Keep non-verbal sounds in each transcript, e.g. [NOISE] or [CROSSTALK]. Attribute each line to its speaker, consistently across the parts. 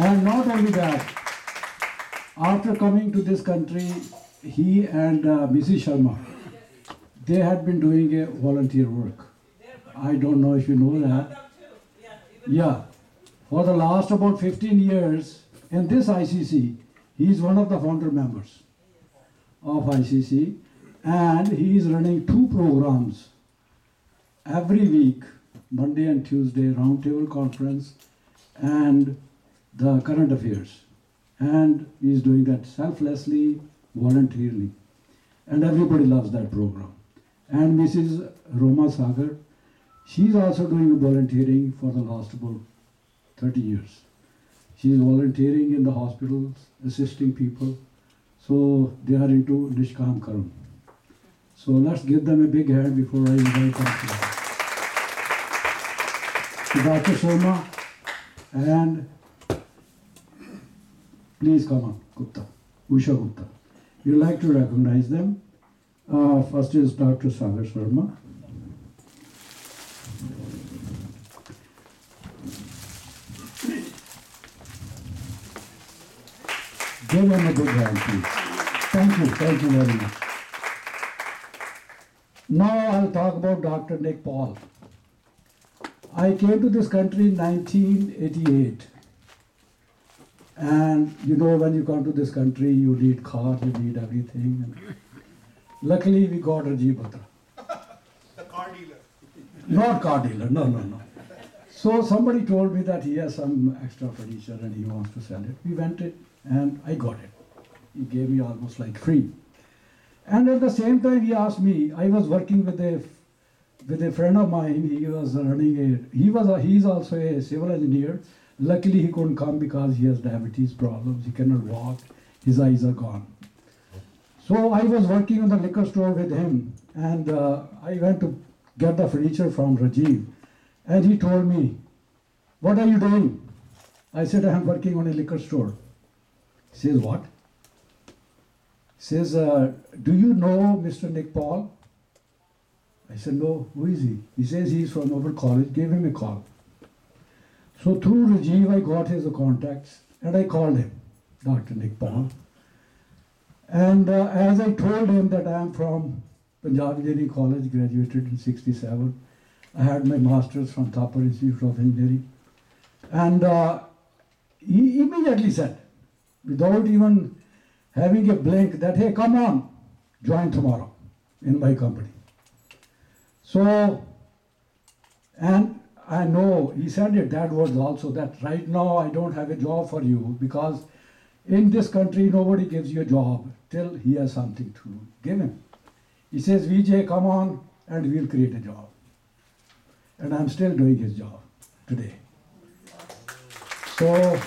Speaker 1: And not only that, after coming to this country, he and uh, Mrs. Sharma, they had been doing a volunteer work. I don't know if you know that. Yeah, for the last about 15 years in this ICC, he is one of the founder members of ICC, and he is running two programs every week, Monday and Tuesday, roundtable conference, and the current affairs. And he is doing that selflessly, voluntarily. And everybody loves that program. And Mrs. Roma Sagar, she's also doing volunteering for the last about 30 years. She's volunteering in the hospitals, assisting people. So they are into Nishkam Karam. So let's give them a big hand before I invite them to Dr. Sharma and please come on, Gupta, Usha Gupta. You like to recognize them. Uh, first is Dr. Sagar Sharma. Give him a big hand, please. Thank you, thank you very much. Now I'll talk about Dr. Nick Paul. I came to this country in 1988. And you know, when you come to this country, you need car, you need everything. And luckily, we got Rajiv Batra.
Speaker 2: The car dealer.
Speaker 1: Not car dealer, no, no, no. So somebody told me that he has some extra furniture and he wants to sell it. We went it and I got it. He gave me almost like free. And at the same time, he asked me. I was working with a with a friend of mine. He was running a. He was a, he's also a civil engineer. Luckily, he couldn't come because he has diabetes problems. He cannot walk. His eyes are gone. So I was working on the liquor store with him, and uh, I went to get the furniture from Rajiv, and he told me, "What are you doing?" I said, "I am working on a liquor store." He says, "What?" He says, uh, Do you know Mr. Nick Paul? I said, No, who is he? He says he's from our college, gave him a call. So through Rajiv, I got his contacts and I called him, Dr. Nick Paul. And uh, as I told him that I am from Punjab Engineering College, graduated in 67, I had my master's from Thapar Institute of Engineering. And uh, he immediately said, without even having a blink that hey come on join tomorrow in my company so and i know he said it that was also that right now i don't have a job for you because in this country nobody gives you a job till he has something to give him. He says Vijay, come on and we'll create a job. And i'm still doing his job today. So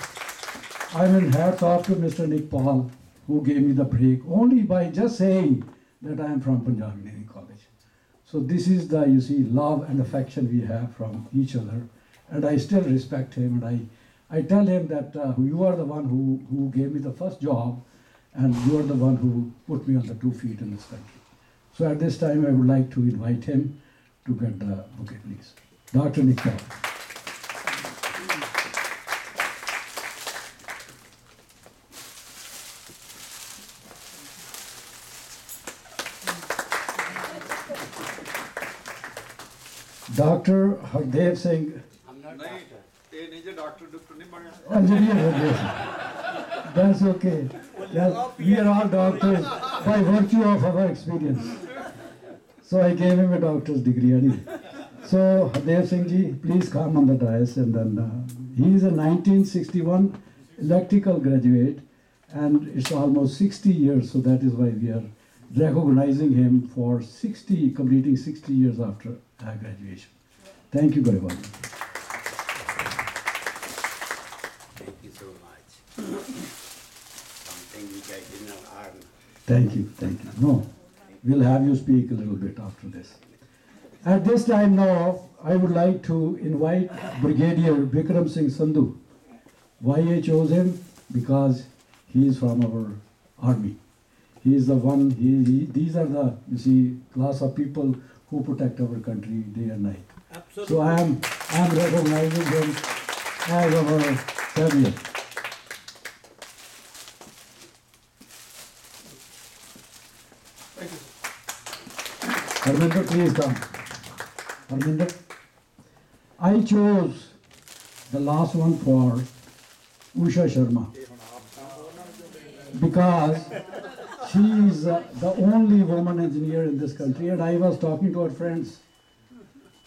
Speaker 1: i'm in hats off to mr nick paul who gave me the break only by just saying that I am from Punjab Engineering. So this is the you see love and affection we have from each other, and I still respect him. And I I tell him that uh, you are the one who who gave me the first job, and you are the one who put me on the two feet in this country. So at this time, I would like to invite him to get the bouquet, please. Dr. Nick doctor Hardev Singh engineer that's okay. That, we are all doctors by virtue of our experience. So i gave him a doctor's degree so Dev Singh ji please come on the dais and then uh, he is a 1961 electrical graduate and it's almost 60 years so that is why we are recognizing him for 60 completing 60 years after graduation. Thank you very much.
Speaker 3: Thank you so much. Something which I did not earn.
Speaker 1: Thank you, thank you. No, we'll have you speak a little bit after this. At this time now, I would like to invite Brigadier Bikram Singh Sandhu. Why I chose him? Because he is from our army. He is the one, he, he, these are the, you see, class of people who protect our country day and night. Absolutely. So I am, I am recognizing them as our family. Harminder, please come. Harminder, I chose the last one for Usha Sharma because she is the only woman engineer in this country, and I was talking to her friends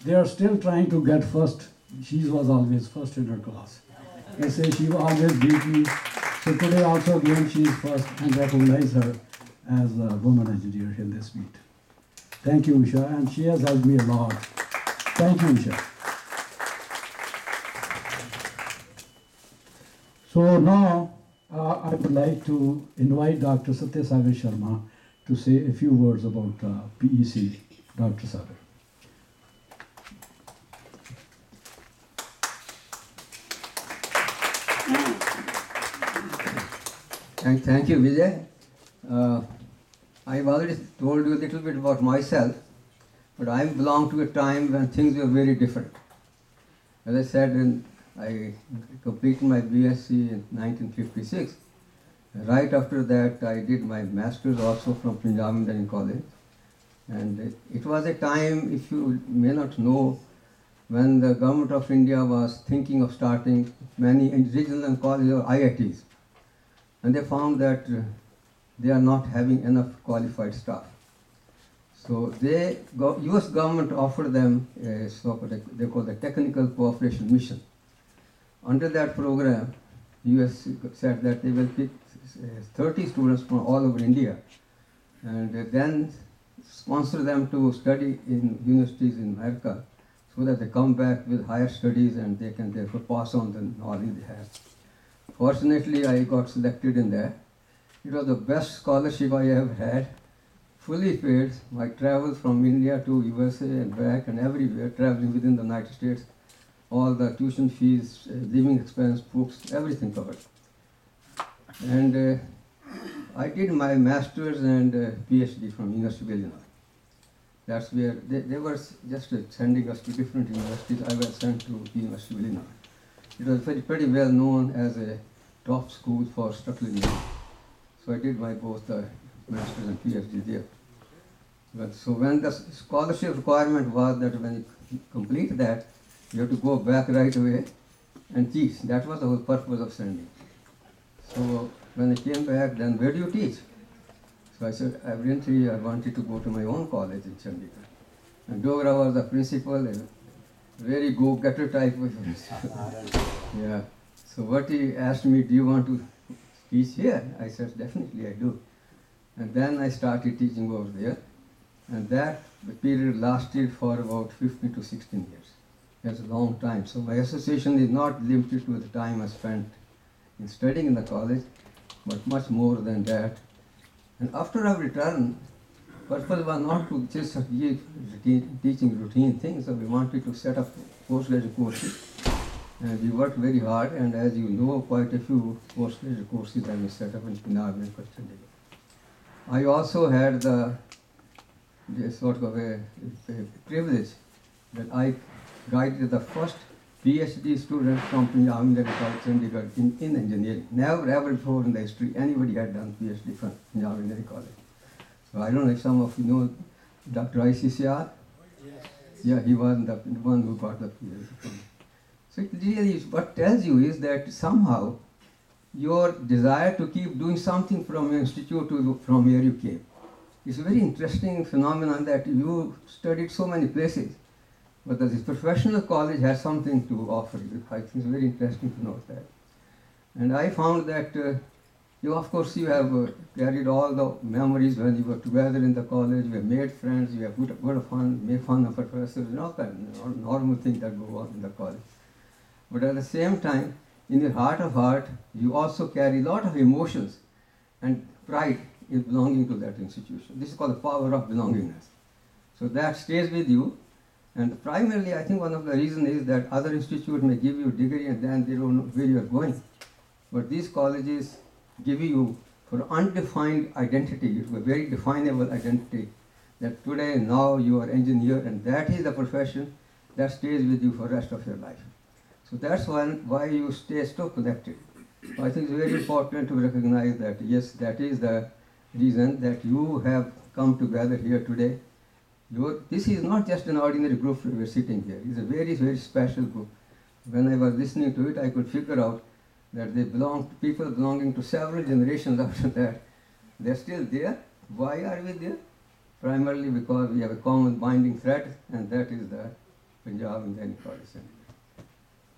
Speaker 1: they are still trying to get first. She was always first in her class. They say she always beat me. So today also again she is first and recognize her as a woman engineer in this meet. Thank you, Usha, and she has helped me a lot. Thank you, Usha. So now uh, I would like to invite Dr. Satya Sagar Sharma to say a few words about uh, PEC. Dr. Sagar.
Speaker 4: Thank, thank you, Vijay. Uh, I've already told you a little bit about myself, but I belong to a time when things were very different. As I said, I completed my BSc in 1956. Right after that, I did my master's also from Punjab Engineering College. And it, it was a time, if you may not know, when the government of India was thinking of starting many regional colleges or IITs and they found that uh, they are not having enough qualified staff. So they, U.S. government offered them a they call the Technical Cooperation Mission. Under that program, U.S. said that they will pick uh, 30 students from all over India and then sponsor them to study in universities in America so that they come back with higher studies and they can therefore pass on the knowledge they have. Fortunately, I got selected in there. It was the best scholarship I ever had, fully paid. My travels from India to USA and back and everywhere, traveling within the United States, all the tuition fees, uh, living expense, books, everything covered. And uh, I did my master's and uh, PhD from University of Illinois. That's where they, they were just uh, sending us to different universities. I was sent to University of Illinois. It was very, pretty well known as a top school for structural engineering. So I did my both uh, master's and PhD there. But so when the scholarship requirement was that when you complete that, you have to go back right away and teach. That was the whole purpose of sending. So when I came back, then where do you teach? So I said, evidently I wanted to go to my own college in Chandigarh. And Dogra was the principal, very go-getter type of [LAUGHS] yeah. So what he asked me, do you want to teach here? I said, definitely I do. And then I started teaching over there. And that period lasted for about 15 to 16 years. That's a long time. So my association is not limited to the time I spent in studying in the college, but much more than that. And after I returned, purpose was not to just give teaching routine things, so we wanted to set up postgraduate courses. And we worked very hard, and as you know, quite a few postgraduate courses have been set up in Punjab and Chandigarh. I also had the, sort of a, a privilege that I guided the first PhD student from Punjab Engineering College, in, in engineering. Never ever before in the history anybody had done PhD from Punjab Engineering College. I don't know if some of you know Dr. ICCR. Yeah, he was the one who got the PhD. So it really is, what tells you is that somehow your desire to keep doing something from your institute to from where you came. It's a very interesting phenomenon that you studied so many places, but that this professional college has something to offer you. I think it's very interesting to note that. And I found that uh, you, of course, you have uh, carried all the memories when you were together in the college. You have made friends. You have good, good fun, made fun of professors, and all that nor- normal things that go on in the college. But at the same time, in your heart of heart, you also carry a lot of emotions and pride in belonging to that institution. This is called the power of belongingness. So that stays with you. And primarily, I think one of the reasons is that other institutes may give you a degree and then they don't know where you are going. But these colleges give you for undefined identity, a very definable identity, that today, now you are engineer and that is the profession that stays with you for the rest of your life. So that's one why you stay so connected. I think it's very important to recognize that yes, that is the reason that you have come together here today Your, this is not just an ordinary group we are sitting here. It's a very, very special group. When I was listening to it, I could figure out that they belong to people belonging to several generations [LAUGHS] after that. They're still there. Why are we there? Primarily because we have a common binding thread, and that is the Punjab Engineering College.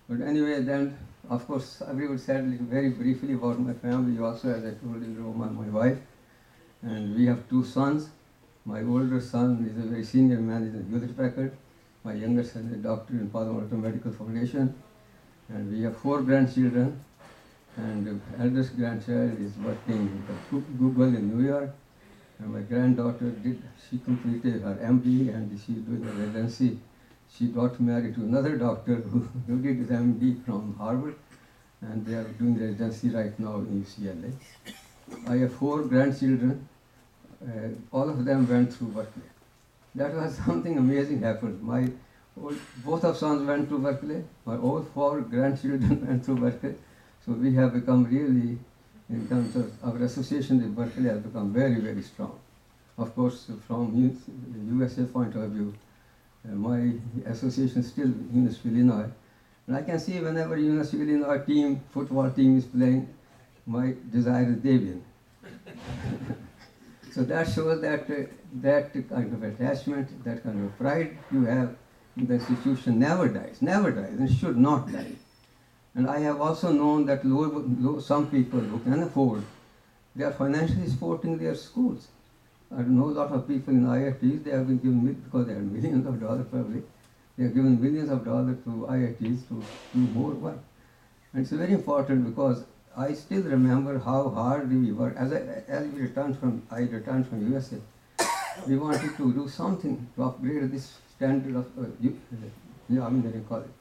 Speaker 4: But anyway, then, of course, I will say very briefly about my family also, as I told you, Roma, my wife. And we have two sons. My older son is a very senior man in Hewlett Packard. My younger son is a doctor in Palo Alto Medical Foundation. And we have four grandchildren. And the eldest grandchild is working at Google in New York. And my granddaughter did, she completed her MD and she's doing a residency. She got married to another doctor [LAUGHS] who, who did his MD from Harvard. And they are doing residency right now in UCLA. I have four grandchildren. Uh, all of them went through Berkeley. That was [LAUGHS] something amazing happened. My old, both of sons went to Berkeley. My all four grandchildren [LAUGHS] went through Berkeley. So we have become really, in terms of our association with Berkeley, has become very, very strong. Of course, from USA point of view, uh, my association is still University of Illinois. And I can see whenever University of Illinois team, football team is playing, my desire is they [LAUGHS] so that shows that uh, that kind of attachment, that kind of pride you have in the institution never dies, never dies, and should not die. And I have also known that low, some people who can afford, they are financially supporting their schools. I know a lot of people in IITs, they have been given, because they have millions of dollars probably, they have given millions of dollars to IITs to do more work. And it's very important because I still remember how hard we worked. As, I, as we returned from, I returned from USA, we wanted to do something to upgrade this standard of uh, you, I mean, college. So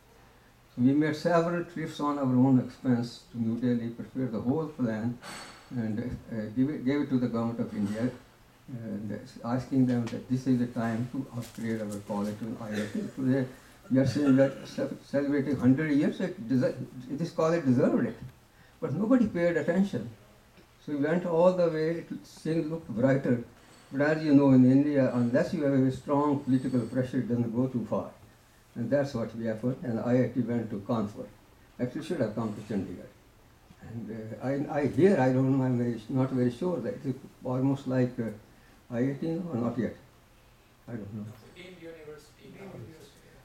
Speaker 4: we made several trips on our own expense to New Delhi, prepared the whole plan, and uh, gave, it, gave it to the government of India, and asking them that this is the time to upgrade our college to IIT. Today, we are celebrating 100 years, this college deserved it. But nobody paid attention. So we went all the way, things looked brighter. But as you know, in India, unless you have a strong political pressure, it doesn't go too far. And that's what we have effort. And IIT went to Kanpur. Actually, should have come to Chandigarh. And uh, I, I hear, I don't know, I'm very, not very sure that it's almost like uh, IIT or not yet. I don't know.
Speaker 5: Deemed university.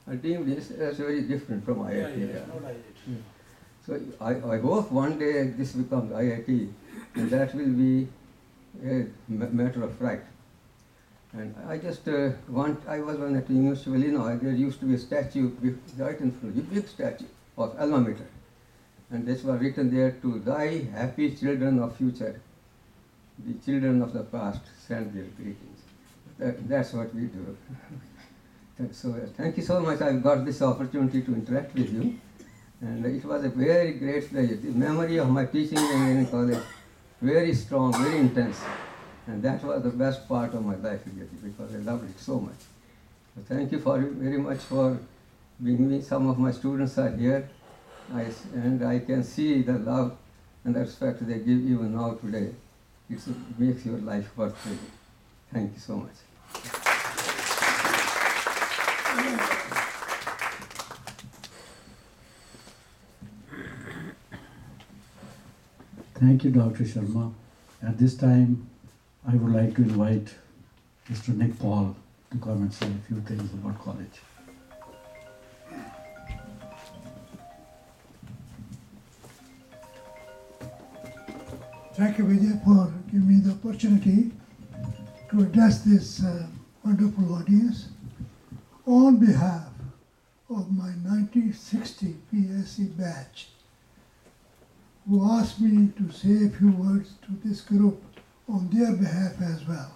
Speaker 4: A deemed is that's very different from IIT.
Speaker 5: Yeah, yeah,
Speaker 4: yeah.
Speaker 5: not IIT.
Speaker 4: So I, I hope one day this becomes IIT, and that will be a matter of right. And I just uh, want, I was one at the University of Illinois, there used to be a statue right in front, a big statue of alma mater. And this was written there, to thy happy children of future, the children of the past send their greetings. That, that's what we do. [LAUGHS] so uh, thank you so much, I've got this opportunity to interact with you. And it was a very great pleasure. The memory of my teaching in college, very strong, very intense. And that was the best part of my life, really, because I loved it so much. So thank you for very much for bringing me. Some of my students are here, I, and I can see the love and the respect they give even now today. It makes your life worth living. Thank you so much.
Speaker 1: Thank you, Dr. Sharma. At this time, I would like to invite Mr. Nick Paul to come and say a few things about college.
Speaker 6: Thank you, Vijay, for giving me the opportunity to address this uh, wonderful audience on behalf of my 1960 PSC batch who asked me to say a few words to this group on their behalf as well.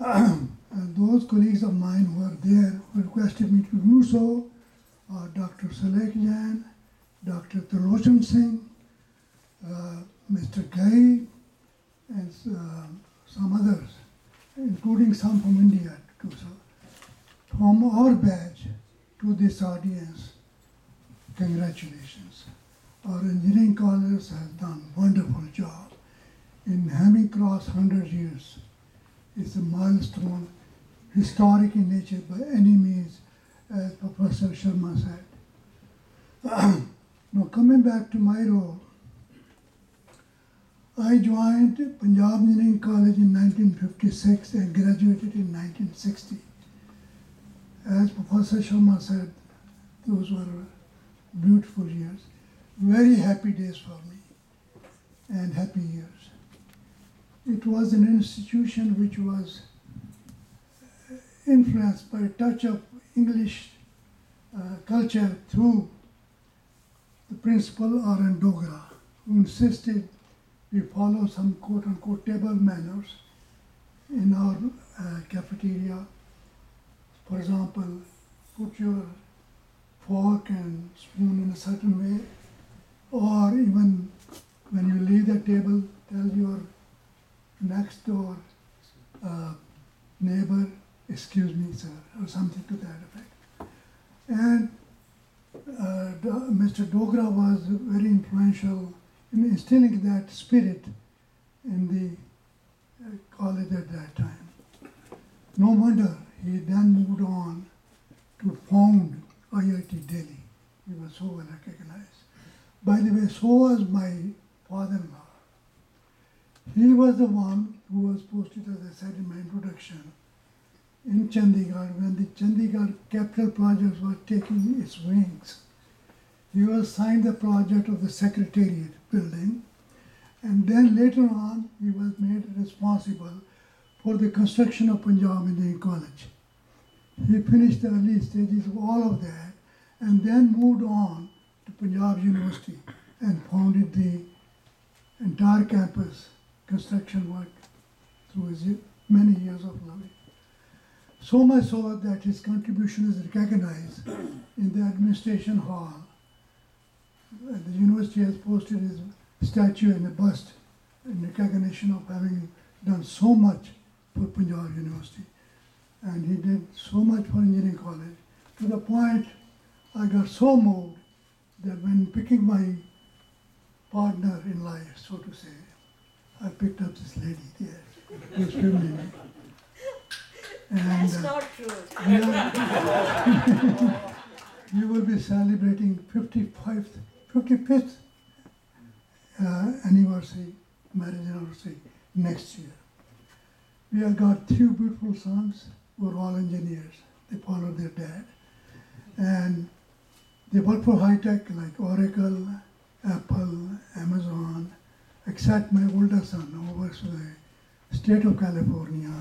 Speaker 6: [CLEARS THROAT] those colleagues of mine who are there who requested me to do so are Dr. Salek Dr. Tarlochan Singh, uh, Mr. Gai, and uh, some others, including some from India, too. So, from our batch to this audience, congratulations. Our engineering college has done wonderful job in having crossed 100 years. It's a milestone historic in nature by any means, as Professor Sharma said. [CLEARS THROAT] now, coming back to my role, I joined Punjab Engineering College in 1956 and graduated in 1960. As Professor Sharma said, those were beautiful years, very happy days for me, and happy years. It was an institution which was influenced by a touch of English uh, culture through the principal R.N. Dogra, who insisted we follow some quote unquote table manners in our uh, cafeteria. For example, put your fork and spoon in a certain way, or even when you leave the table, tell your next door uh, neighbor, excuse me, sir, or something to that effect. And uh, Mr. Dogra was very influential in instilling that spirit in the uh, college at that time. No wonder he then moved on to found IIT Delhi. He was so well recognized. By the way, so was my father-in-law. He was the one who was posted, as I said in my introduction, in Chandigarh when the Chandigarh capital project was taking its wings. He was assigned the project of the Secretariat building, and then later on he was made responsible for the construction of Punjab Engineering College. He finished the early stages of all of that, and then moved on to Punjab University and founded the entire campus construction work through his many years of life. So much so that his contribution is recognized in the administration hall. Uh, The university has posted his statue and a bust in recognition of having done so much for Punjab University. And he did so much for engineering college to the point I got so moved that when picking my partner in life, so to say, I picked up this lady there, who's feminine. And
Speaker 5: That's
Speaker 6: uh,
Speaker 5: not true.
Speaker 6: we [LAUGHS] will be celebrating 55th, 55th uh, anniversary, marriage anniversary next year. We have got two beautiful sons who are all engineers. They follow their dad. And they work for high tech like Oracle, Apple, Amazon, except my older son who works for the state of California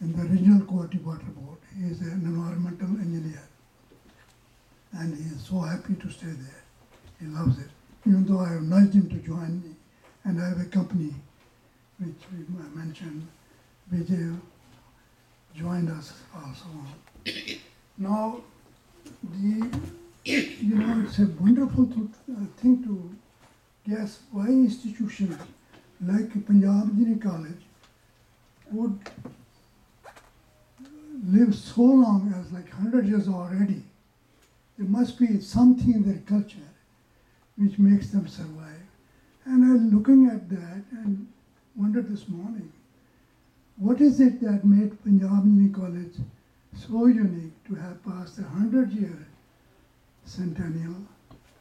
Speaker 6: in the Regional Quality Water Board. He is an environmental engineer. And he is so happy to stay there. He loves it. Even though I have nudged him to join me, and I have a company which we I mentioned, Vijay joined us also. Now, the you know it's a wonderful uh, thing to guess why institutions like Punjab Engineering College would live so long as like 100 years already. There must be something in their culture which makes them survive. And I was looking at that and wondered this morning, what is it that made Punjab Engineering College so unique to have passed the 100 year centennial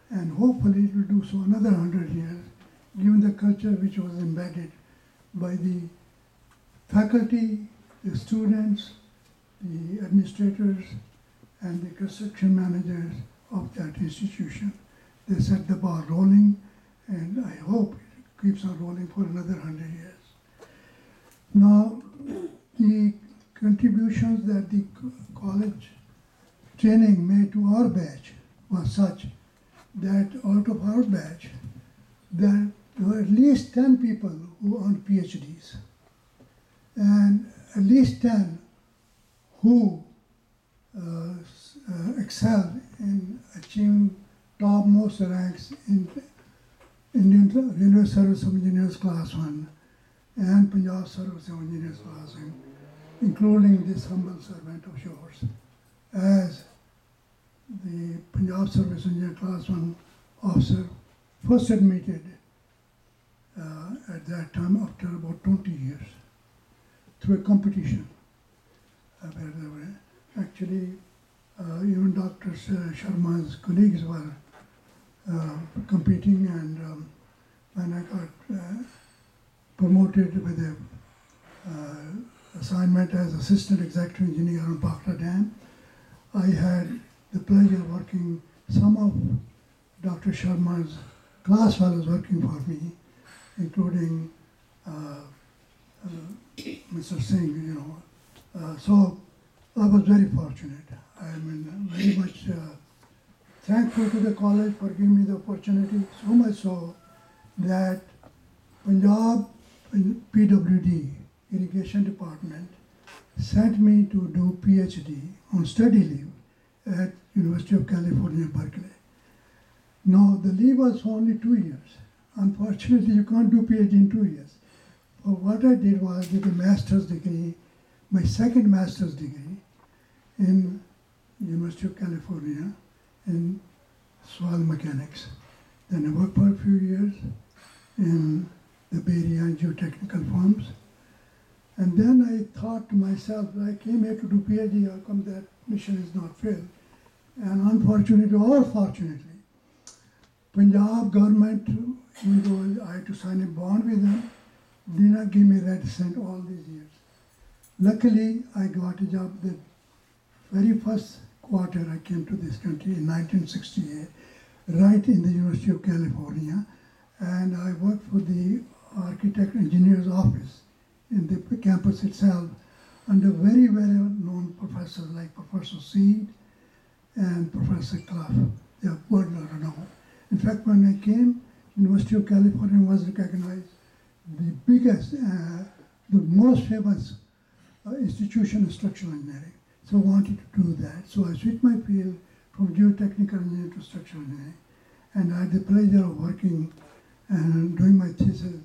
Speaker 6: and hopefully it will do so another 100 years given the culture which was embedded by the faculty, the students, the administrators, and the construction managers of that institution. They set the ball rolling, and I hope it keeps on rolling for another 100 years. Now, the contributions that the college training made to our batch was such that out of our batch, there were at least 10 people who earned PhDs and at least 10 who uh, uh, excelled in achieving topmost ranks in Indian Railway Service of Engineers Class 1 and Punjab Service of Engineers Class 1, including this humble servant of yours, as the Punjab Service Engineer Class 1 officer first admitted uh, at that time after about 20 years through a competition. uh, where they were. Actually, uh, even Dr. Sharma's colleagues were uh, competing, and um, when I got uh, promoted with a uh, assignment as assistant executive engineer on Bhakra Dam, I had the pleasure of working some of Dr. Sharma's class fellows working for me, including uh, uh, Mr. Singh, you know. Uh, so I was very fortunate. I am very much uh, thankful to the college for giving me the opportunity, so much so that Punjab PWD irrigation department sent me to do PhD on study leave at University of California, Berkeley. No, the leave was only two years. Unfortunately, you can't do PhD in two years. But what I did was did a master's degree, my second master's degree in University of California in soil mechanics. Then I worked for a few years in the Bay Area geotechnical firms. And then I thought to myself, I came here to do PhD, how come that mission is not filled? And unfortunately, or fortunately, Punjab government, even though I had to sign a bond with them, did not give me red cent all these years. Luckily, I got a job the very first quarter I came to this country in 1968, right in the University of California, and I worked for the architect engineer's office in the campus itself under very well known professors like Professor Seed and Professor Clough. They are world renowned. In fact, when I came, University of California was recognized the biggest, uh, the most famous uh, institution in structural engineering. So I wanted to do that. So I switched my field from geotechnical engineering to structural engineering. And I had the pleasure of working and doing my thesis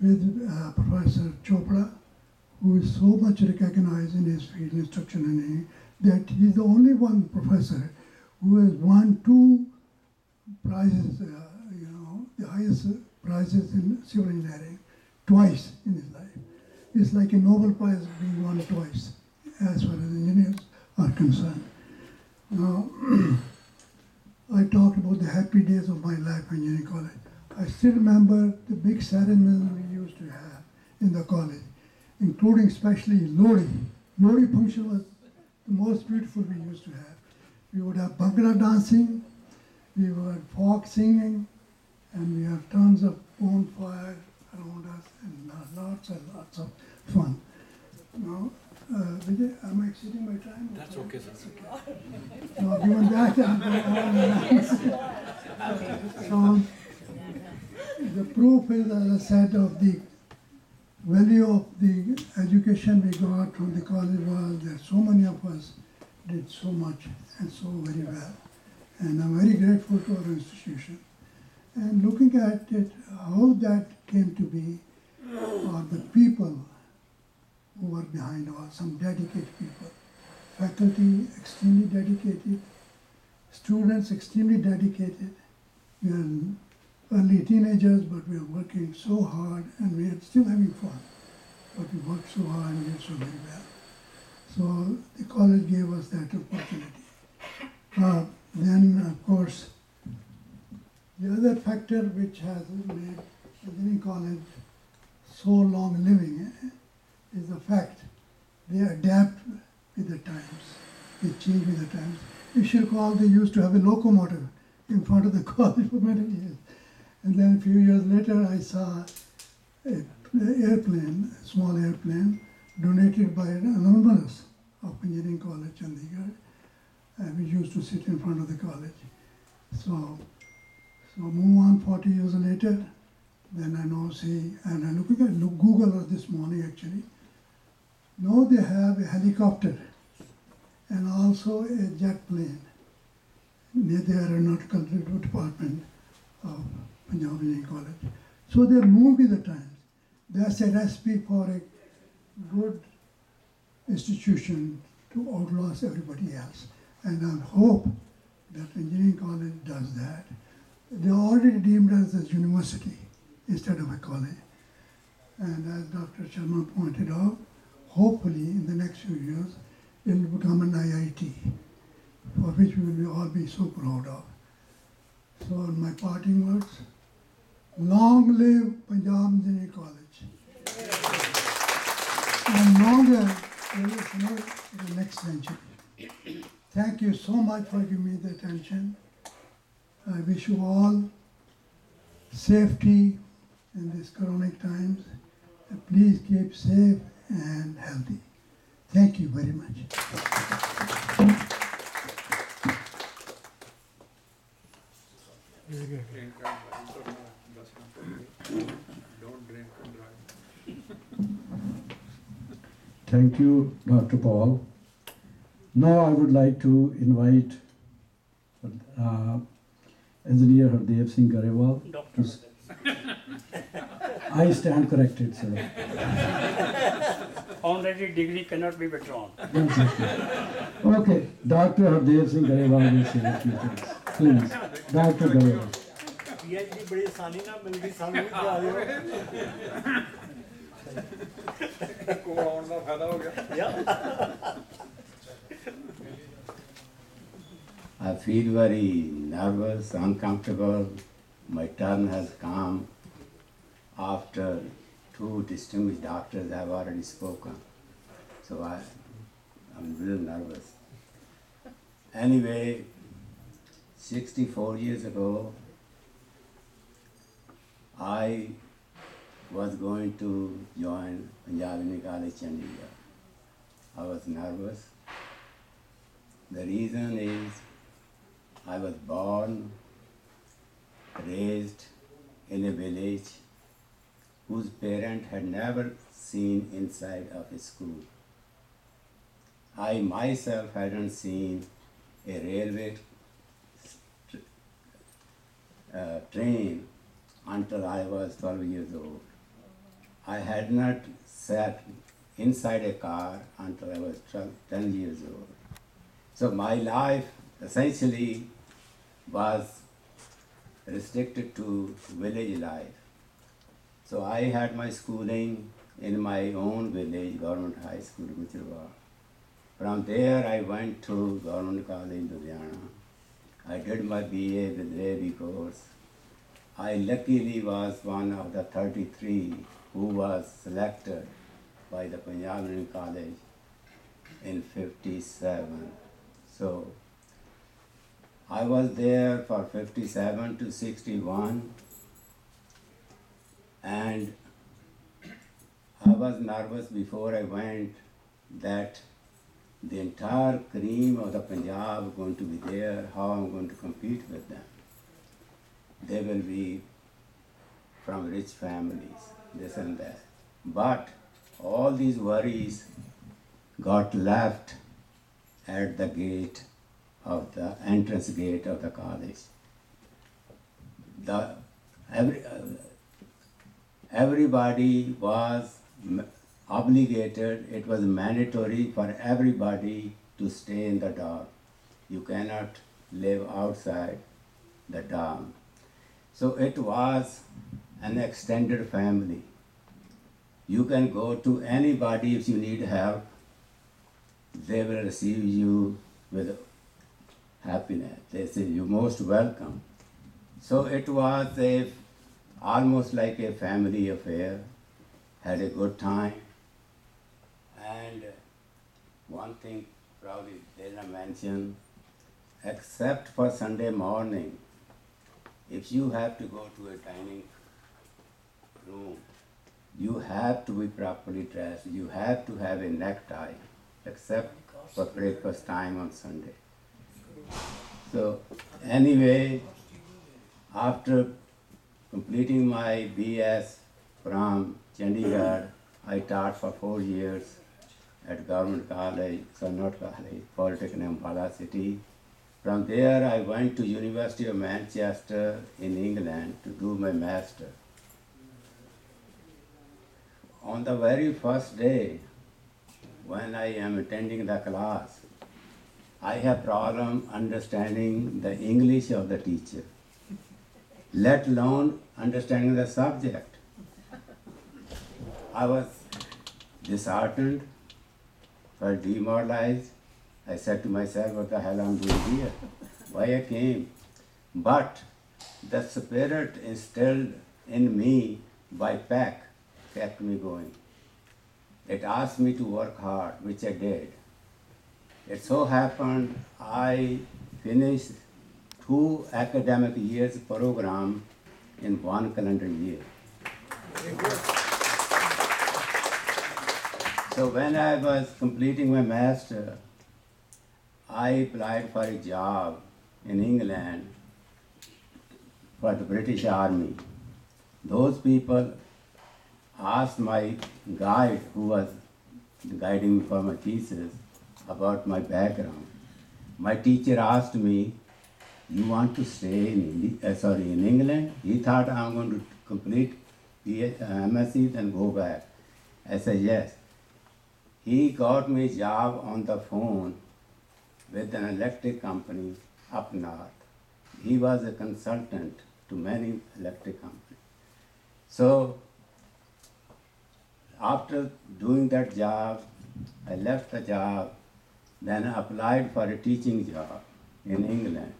Speaker 6: with uh, Professor Chopra, who is so much recognized in his field in structural engineering that he's the only one professor who has won two prizes, uh, you know, the highest prizes in civil engineering twice in his life. It's like a Nobel Prize being won twice, as far as engineers are concerned. Now, [CLEARS THROAT] I talked about the happy days of my life in engineering college. I still remember the big ceremonies we used to have in the college, including especially Lohri. Lohri function was the most beautiful we used to have. We would have Bhangra dancing, we would have folk singing, and we have tons of bonfire around us and lots and lots of fun. Now, uh, Vijay, am I exceeding my time? That's okay, sir. No, given that, I'm so the proof is, as I said, of the value of the education we got from the college was that so many of us did so much and so very well. And I'm very grateful to our institution. And looking at it, how that came to be, are the people who were behind all, some dedicated people. Faculty extremely dedicated, students extremely dedicated. We are early teenagers, but we are working so hard and we are still having fun. But we work so hard and did so very well. So the college gave us that opportunity. Uh, then, of course, the other factor which has made engineering college so long living eh, is the fact they adapt with the times. They change with the times. If You should recall they used to have a locomotive in front of the [LAUGHS] college for many years. And then a few years later, I saw an airplane, a small airplane, donated by an alumnus of Engineering College, Chandigarh. And we used to sit in front of the college. So, so move on 40 years later, then I now see, and I'm looking at Google this morning actually. Now they have a helicopter and also a jet plane near the aeronautical department of Punjab Engineering College. So they're moved with the times. That's a recipe for a good institution to outlast everybody else. And I hope that engineering college does that. They already deemed us as a university instead of a college. And as Dr. Sharma pointed out, hopefully in the next few years it will become an IIT, for which we will all be so proud of. So my parting words, long live Punjab Engineering College. And longer live the next century. Thank you so much for giving me the attention. I wish you all safety in these chronic times. Please keep safe and healthy. Thank you very much.
Speaker 2: And drive. Don't drink and drive.
Speaker 1: Thank you, Dr. Paul. Now I would like to invite uh, Engineer Hardev Singh Garewal. to s- I stand corrected, sir.
Speaker 5: Honorary degree cannot be withdrawn.
Speaker 1: Second. Okay, Dr. Hardev Singh Garewal will say a few things. Please, Dr. Garewal.
Speaker 7: PhD ਬੜੀ ਆਸਾਨੀ ਨਾਲ ਮਿਲ ਗਈ ਸਾਨੂੰ ਵੀ ਕਰਾ ਦਿਓ
Speaker 2: ਕੋਲ ਆਉਣ ਦਾ ਫਾਇਦਾ ਹੋ ਗਿਆ
Speaker 3: I feel very nervous, uncomfortable. My turn has come after two distinguished doctors have already spoken. So I, I'm real nervous. Anyway, 64 years ago, I was going to join Punjab Union College, Chandigarh. I was nervous. The reason is I was born, raised in a village whose parent had never seen inside of a school. I myself hadn't seen a railway uh, train until I was 12 years old. I had not sat inside a car until I was 12, 10 years old. So my life essentially was restricted to village life. So I had my schooling in my own village, Government High School, Gujarat. From there I went to Government College, Ludhiana. I did my BA with Navy course. I luckily was one of the 33 who was selected by the Punjab Union College in 57. So I was there for 57 to 61 and I was nervous before I went that the entire cream of the Punjab going to be there, how I'm going to compete with them. They will be from rich families, this and that. But all these worries got left at the gate of the entrance gate of the college. The every everybody was obligated. It was mandatory for everybody to stay in the dorm. You cannot live outside the dorm. So it was an extended family. You can go to anybody if you need help. They will receive you with happiness. They say You're most welcome. So it was a almost like a family affair. Had a good time. And one thing probably didn't mention, except for Sunday morning, if you have to go to a dining room, you have to be properly dressed. You have to have a necktie, except for breakfast time on Sunday. So, anyway, after completing my BS from Chandigarh, I taught for four years at Government College, Connaught College, Polytechnic Impala City. From there, I went to University of Manchester in England to do my master. On the very first day, when I am attending the class, I have problem understanding the English of the teacher, let alone understanding the subject. I was disheartened felt demoralized. I said to myself, what the hell I'm doing here? Why I came? But the spirit instilled in me by PEC kept me going. It asked me to work hard, which I did. It so happened I finished two academic years program in one calendar year. So when I was completing my master, I applied for a job in England for the British Army. Those people asked my guide, who was guiding me for my thesis, about my background. My teacher asked me, "You want to stay in Indi- uh, sorry in England?" He thought I'm going to complete uh, MSc and go back. I said yes. He got me a job on the phone with an electric company up north. He was a consultant to many electric companies. So after doing that job, I left the job, then I applied for a teaching job in England.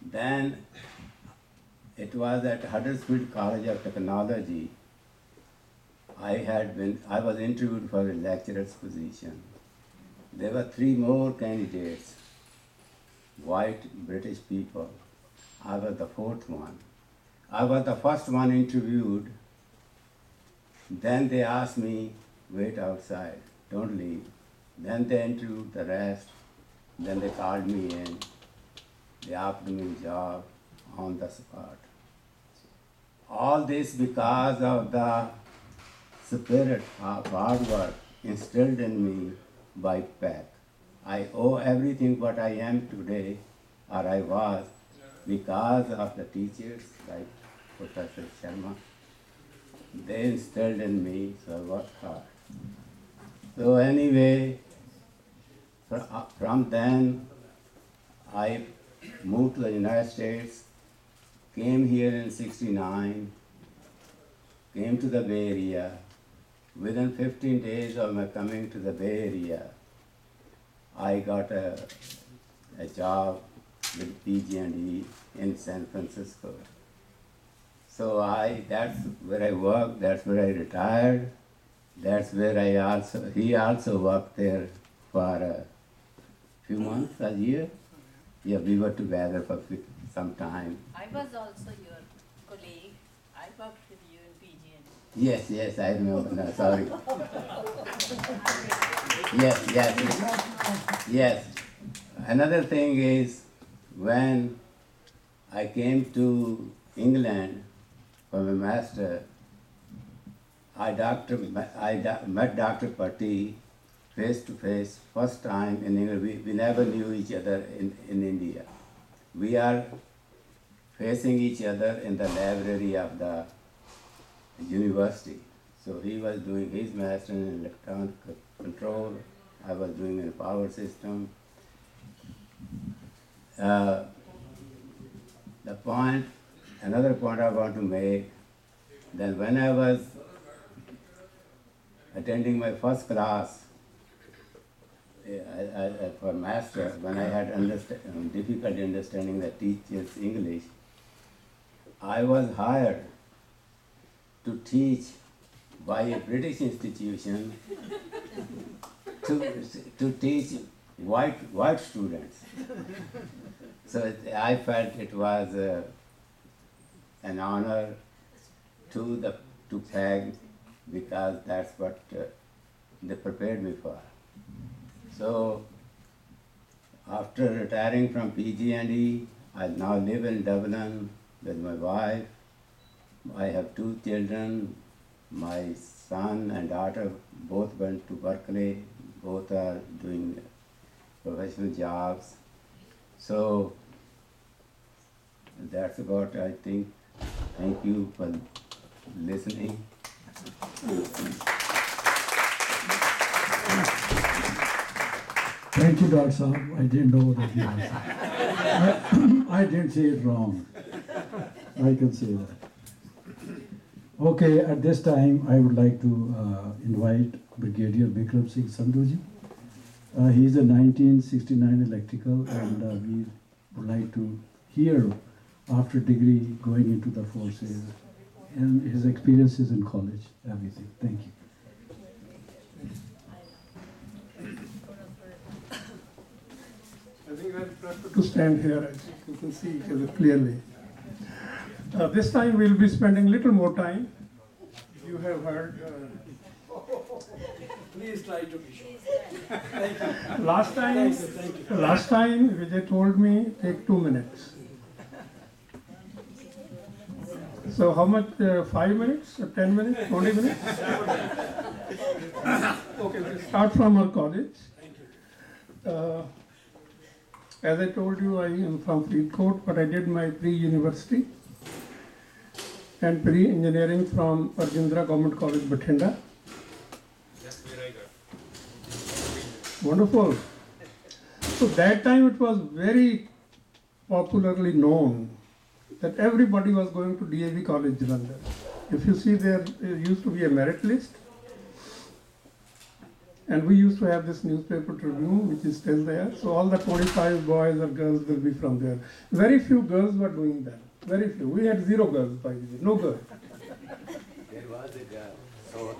Speaker 3: Then it was at Huddersfield College of Technology. I had been, I was interviewed for a lecturer's position. There were three more candidates, white British people. I was the fourth one. I was the first one interviewed. Then they asked me, wait outside, don't leave. Then they interviewed the rest. Then they called me in. They offered me a job on the spot. All this because of the spirit of hard work instilled in me by PEC. I owe everything what I am today, or I was, because of the teachers like Professor Sharma. They instilled in me, so I worked hard. So anyway, uh, from then, I moved to the United States, came here in 69, came to the Bay Area. Within 15 days of my coming to the Bay Area, I got a, a job with PG&E in San Francisco. So I, that's where I worked, that's where I retired, that's where I also, he also worked there for a few months, a year. Yeah, we were together for some time.
Speaker 8: I was also your colleague. I worked with
Speaker 3: Yes, yes, I remember now, sorry. Yes, yes, yes. Another thing is, when I came to England for my master, I, doctor, I do- met Dr. Patti face to face, first time in England. We, we never knew each other in, in India. We are facing each other in the library of the university. So he was doing his master in electronic control, I was doing in power system. Uh, the point, another point I want to make, that when I was attending my first class I, I, I- for master, when I had um, difficulty understanding the teacher's English, I was hired to teach by a British institution to, to teach white, white students. So I felt it was uh, an honor to the to PEC because that's what uh, they prepared me for. So after retiring from PG&E, I now live in Dublin with my wife. I have two children. My son and daughter both went to Berkeley. Both are doing professional jobs. So that's about, I think. Thank you for listening.
Speaker 1: Thank you, Dr. Saab. I didn't know that was. I, [CLEARS THROAT] I didn't say it wrong. I can say that. Okay, at this time, I would like to uh, invite Brigadier Bikram Singh Sandhuji. Uh, he is a 1969 electrical, and uh, we would like to hear after degree going into the forces and his experiences in college, everything. Thank you.
Speaker 9: I think I prefer to stand here as you can see clearly. Uh, this time we'll be spending little more time. You have heard. Uh,
Speaker 2: Please try to be short.
Speaker 9: last time, last time Vijay told me take two minutes. So how much? Uh, five minutes? Ten minutes? Twenty minutes? okay, we'll start from our college. Uh, as I told you, I am from Freeport, but I did my pre-university and pre-engineering from Rajindra Government College, Bathinda. Wonderful. So that time it was very popularly known that everybody was going to DAV College Jalandhar. If you see there, there used to be a merit list. And we used to have this newspaper Tribune, which is still there. So all the 25 boys or girls will be from there. Very few girls were doing that. Very few. We had zero girls, by the way. No girls.
Speaker 3: There was a girl, so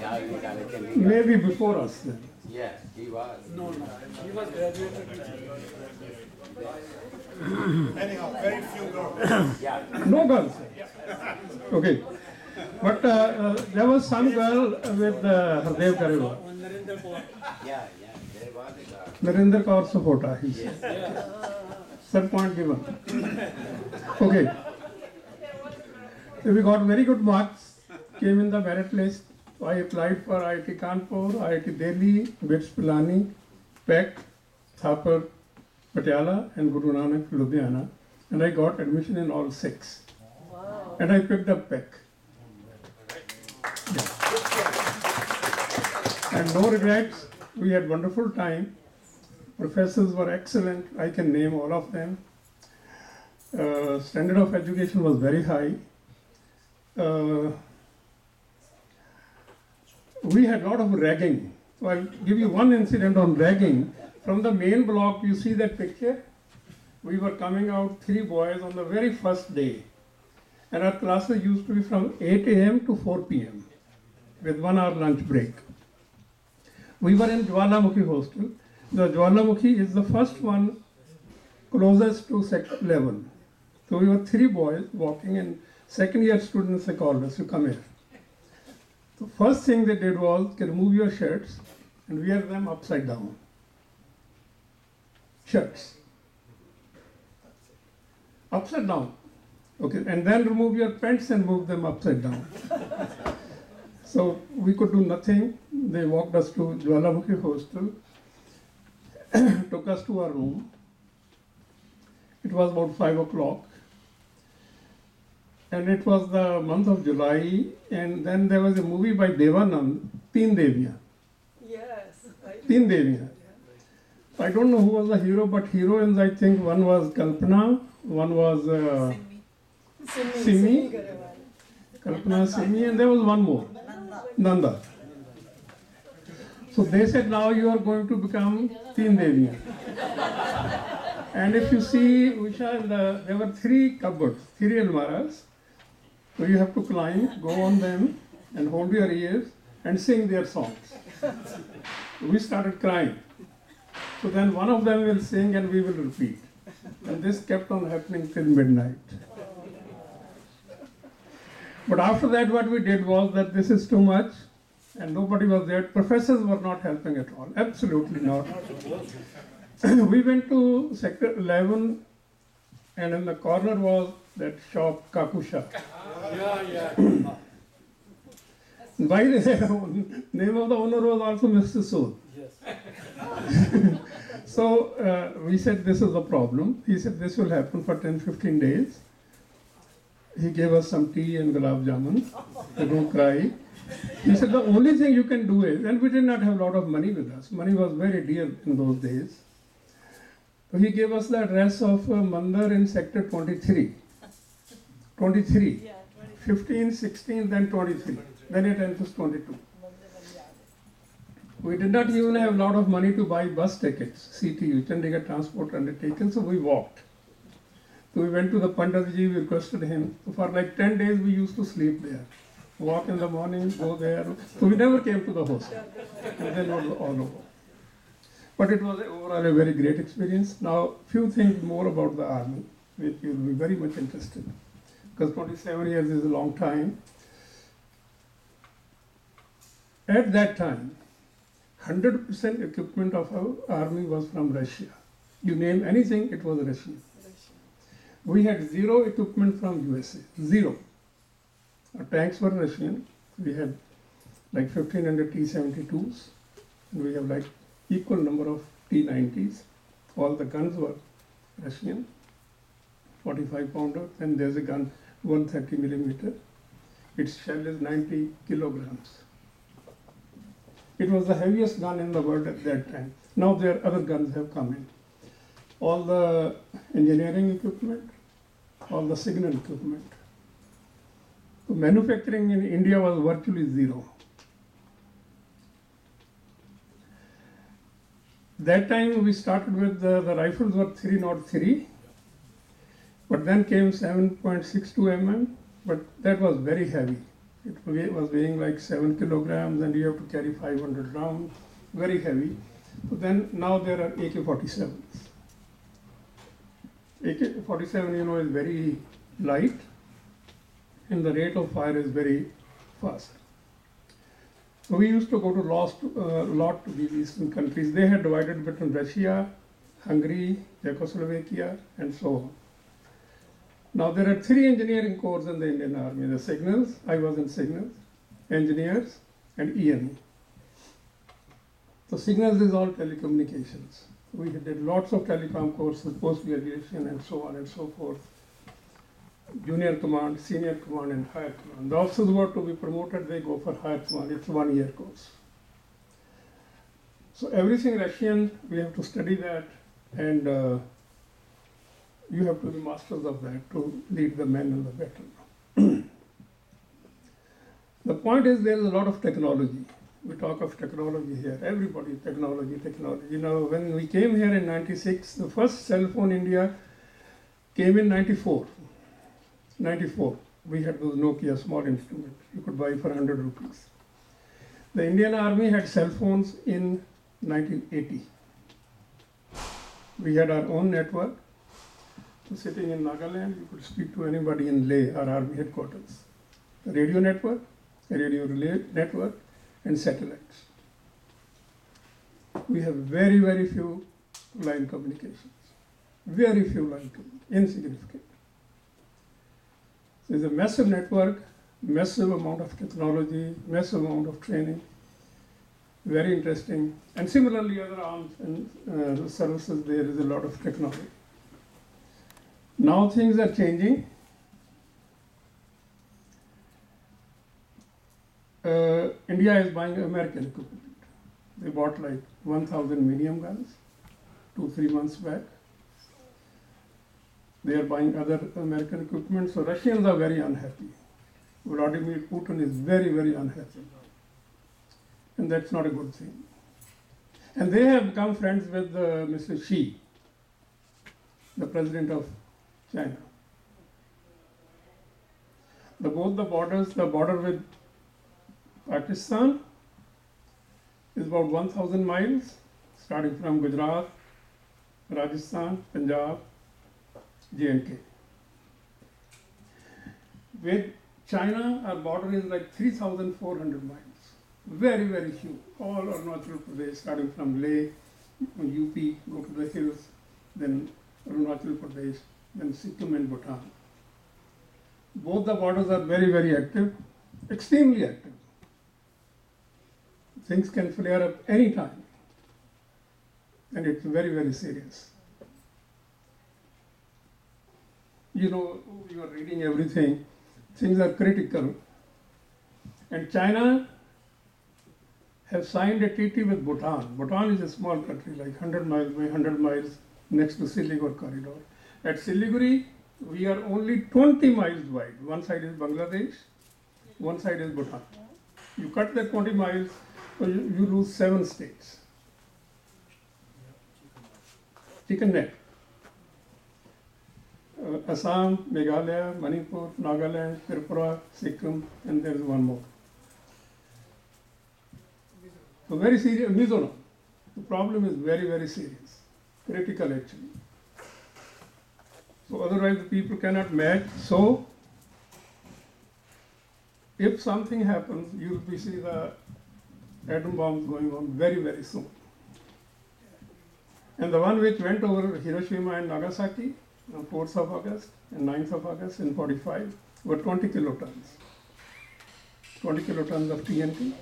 Speaker 3: yeah, you gotta tell me.
Speaker 9: Maybe before us then.
Speaker 3: Yeah, he was.
Speaker 2: No, no. He was graduated.
Speaker 7: Anyhow, very few girls.
Speaker 3: Yeah.
Speaker 9: No girls. Okay. But uh, uh, there was some girl with uh, Hardev Karewal.
Speaker 2: Narendra Kaur.
Speaker 3: Yeah, yeah, there was a girl.
Speaker 9: Narinder Kaur Sapota. he Third point given. Okay. So we got very good marks, came in the merit list. So I applied for IIT Kanpur, IIT Delhi, BITS Pilani, PEC, Thapar, Patiala, and Guru Nanak, Ludhiana. And I got admission in all six. And I picked up PEC. And no regrets. We had wonderful time. Professors were excellent. I can name all of them. Uh, standard of education was very high. Uh, we had a lot of ragging. So I'll give you one incident on ragging. From the main block, you see that picture? We were coming out, three boys, on the very first day. And our classes used to be from 8 a.m. to 4 p.m. with one hour lunch break. We were in Jwalamukhi hostel. The Jwalamukhi is the first one closest to sector level. So we were three boys walking and second year students they called us to come here. The first thing they did was remove your shirts and wear them upside down. Shirts. Upside down. Okay, and then remove your pants and move them upside down. [LAUGHS] So we could do nothing. They walked us to Jwalamukhi hostel, [CLEARS THROAT] took us to our room. It was about five o'clock. And it was the month of July, and then there was a movie by Devanand, Teen Deviya.
Speaker 8: Yes.
Speaker 9: Teen Deviya. I don't know who was the hero, but heroines, I think one was Kalpana, one was uh, Simi, Kalpana Simi, and there was one more, Nanda. So they said, now you are going to become Teen Deviya. and if you see, in the, there were three cupboards, three almaras. So you have to climb, go on them, and hold your ears and sing their songs. we started crying. So then one of them will sing and we will repeat. And this kept on happening till midnight. But after that, what we did was that this is too much, and nobody was there. Professors were not helping at all. Absolutely not. [CLEARS THROAT] we went to sector 11, and in the corner was that shop Kakusha. [LAUGHS]
Speaker 2: Yeah, yeah.
Speaker 9: By the [LAUGHS] name of the owner was also Mr. Sood.
Speaker 2: Yes. [LAUGHS]
Speaker 9: So uh, we said this is a problem. He said this will happen for 10 15 days. He gave us some tea and gulab jamun. Don't cry. He said the only thing you can do is, and we did not have a lot of money with us. Money was very dear in those days. So he gave us the address of uh, Mandar in sector 23. 23. 15, 16, then 23. Then it enters 22. We did not even have a lot of money to buy bus tickets, CTU, Chandigarh Transport Undertaking, so we walked. So we went to the Panditji, we requested him. So For like 10 days, we used to sleep there. Walk in the morning, go there. So we never came to the hostel. And then all, all over. But it was overall a very great experience. Now, few things more about the army, which you'll be very much interested. Because 27 years is a long time. At that time, 100% equipment of our army was from Russia. You name anything, it was Russian. We had zero equipment from USA, zero. Our tanks were Russian. We had like 1500 T-72s, and we have like equal number of T-90s. All the guns were Russian, 45 pounder, and there's a gun 130 millimeter. Its shell is 90 kilograms. It was the heaviest gun in the world at that time. Now there are other guns have come in. All the engineering equipment, all the signal equipment. Manufacturing in India was virtually zero. That time we started with the, the rifles were 303, but then came 7.62 mm, but that was very heavy. It was weighing like 7 kilograms and you have to carry 500 rounds, very heavy. So then now there are AK 47s. AK 47, you know, is very light and the rate of fire is very fast. So we used to go to lost, uh, lot to these eastern countries. They had divided between Russia, Hungary, Czechoslovakia, and so on. Now there are three engineering corps in the Indian Army: the signals. I was in signals, engineers, and EME. So signals is all telecommunications. We did lots of telecom courses, post graduation, and so on and so forth. Junior command, senior command, and higher command. The officers who are to be promoted, they go for higher command. It's one year course. So everything Russian, we have to study that, and uh, you have to be masters of that to lead the men in the battle. [CLEARS THROAT] the point is, there is a lot of technology. We talk of technology here. Everybody, technology, technology. You know, when we came here in '96, the first cell phone in India came in '94. 94. We had those Nokia small instruments. You could buy for 100 rupees. The Indian Army had cell phones in 1980. We had our own network. So sitting in Nagaland, you could speak to anybody in Leh, our army headquarters. A radio network, radio relay network, and satellites. We have very, very few line communications. Very few line communications, insignificant. There's a massive network, massive amount of technology, massive amount of training. Very interesting. And similarly, other arms and uh, services, there is a lot of technology. Now things are changing. Uh, India is buying American equipment. They bought like 1,000 medium guns two, three months back. They are buying other American equipment, so Russians are very unhappy. Vladimir Putin is very, very unhappy. And that's not a good thing. And they have become friends with uh, Mr. Xi, the president of China. The, both the borders, the border with Pakistan is about 1,000 miles, starting from Gujarat, Rajasthan, Punjab, J&K. With China, our border is like 3,400 miles. Very, very few. All Arunachal Pradesh, starting from Leh, UP, go to the hills, then Arunachal Pradesh, then Sikkim and Bhutan. Both the borders are very, very active, extremely active. Things can flare up any time, and it's very, very serious. You know, you are reading everything, things are critical. And China has signed a treaty with Bhutan. Bhutan is a small country, like 100 miles by 100 miles next to Siliguri corridor. At Siliguri, We are only 20 miles wide. One side is Bangladesh, one side is Bhutan. You cut that 20 miles, so you, you lose seven states. Chicken neck. Assam, Meghalaya, Manipur, Nagaland, Tripura, Sikkim, and there is one more. So very serious, Mizoram. The problem is very, very serious, critical actually. So otherwise the people cannot match. So if something happens, you will see the atom bombs going on very, very soon. And the one which went over Hiroshima and Nagasaki on 4th of August and 9th of August in 45 were 20 kilotons. 20 kilotons of TNT.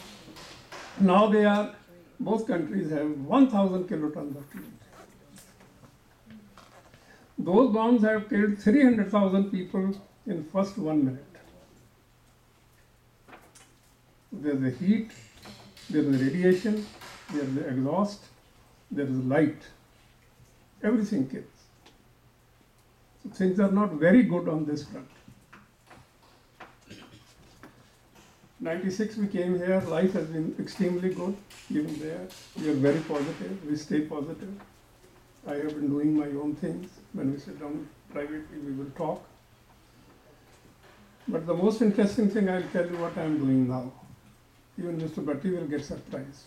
Speaker 9: Now they are, both countries have 1000 kilotons of TNT. Those bombs have killed 300,000 people in first one minute. There's a heat, there is radiation, there is exhaust, there is light. Everything kills. Things are not very good on this front. 96 we came here, life has been extremely good, even there. We are very positive, we stay positive. I have been doing my own things. When we sit down privately, we will talk. But the most interesting thing, I'll tell you what I'm doing now. Even Mr. Bhatti will get surprised.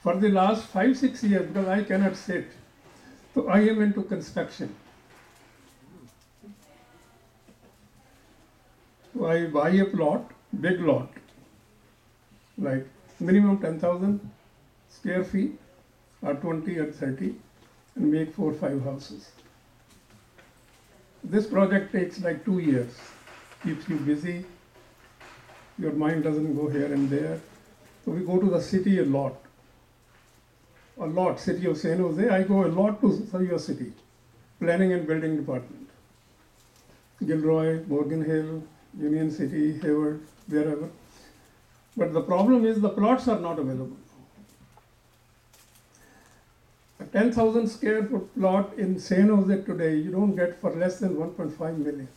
Speaker 9: For the last five, six years, because I cannot sit, so I am into construction. So I buy a plot, big lot, like minimum 10,000 square feet or 20 or 30 and make four or five houses. This project takes like two years, keeps you busy, your mind doesn't go here and there. So we go to the city a lot. A lot, city of San Jose, I go a lot to your city, planning and building department. Gilroy, Morgan Hill, Union City, Hayward, wherever. But the problem is the plots are not available. A 10,000 square foot plot in San Jose today, you don't get for less than 1.5 million.